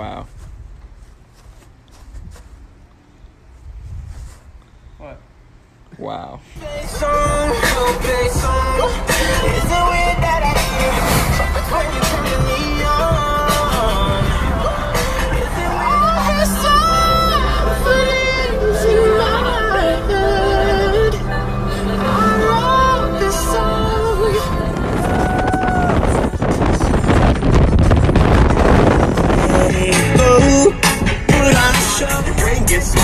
Wow. What? Wow. Your brain gets